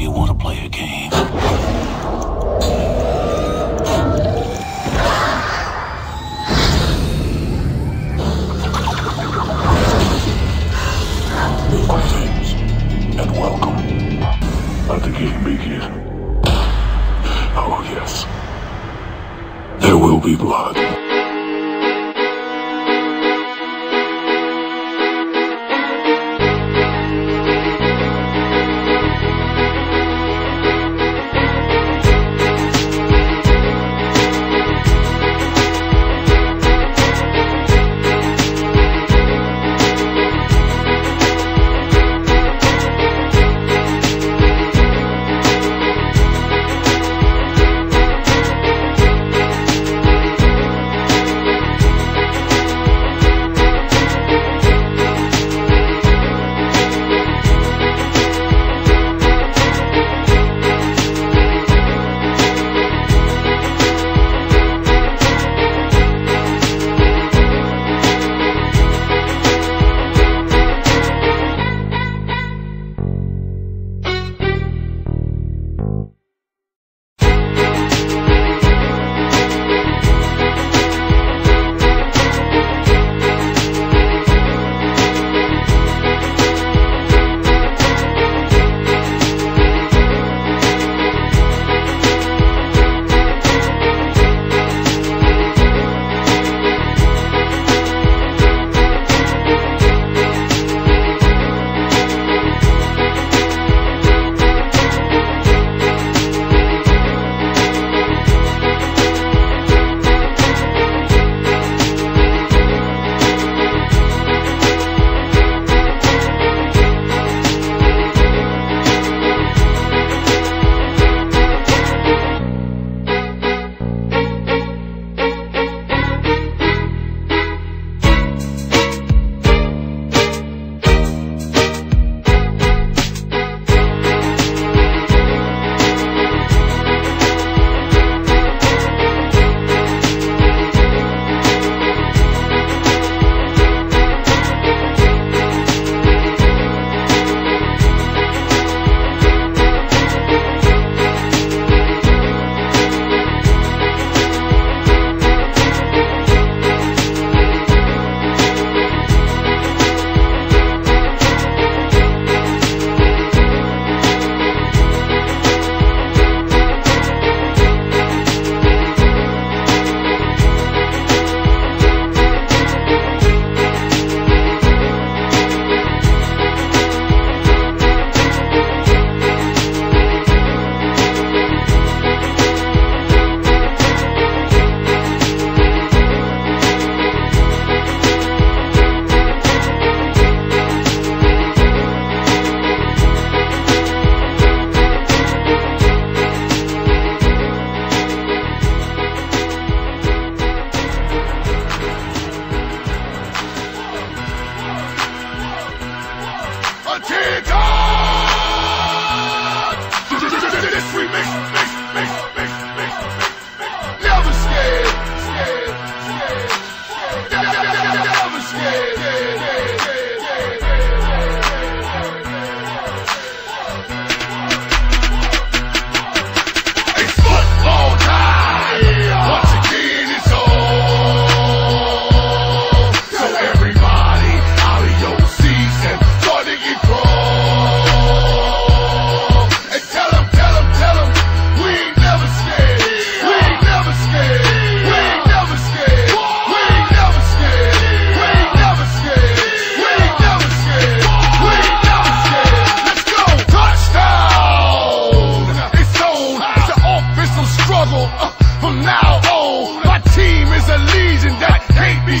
Do you want to play a game? Greetings and welcome. Let the game begin. Oh, yes. There will be blood.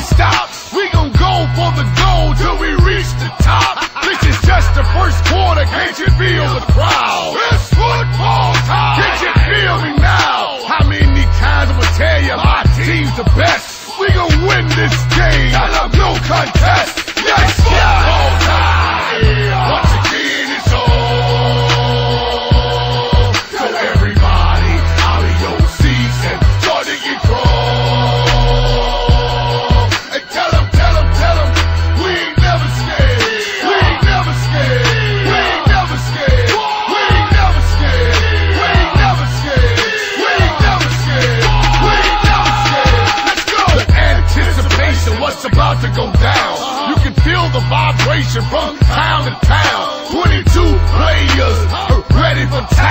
Stopped. We gon' go for the goal till we reach the top. This is just the first quarter. Can't you feel the crowd? It's football time. Can't you feel me now? How many times I'ma tell you my team's the best? We gon' win this game. I love no contest. to go down. You can feel the vibration from town to town. 22 players ready for town.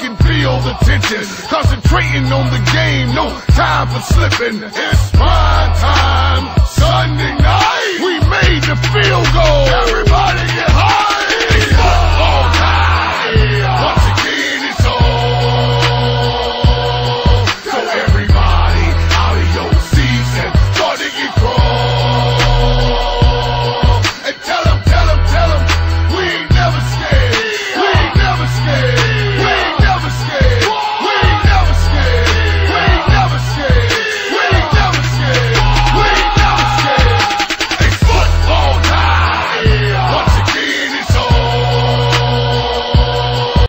Can feel the tension. Concentrating on the game, no time for slipping. It's my time, Sunday night. We made the field goal.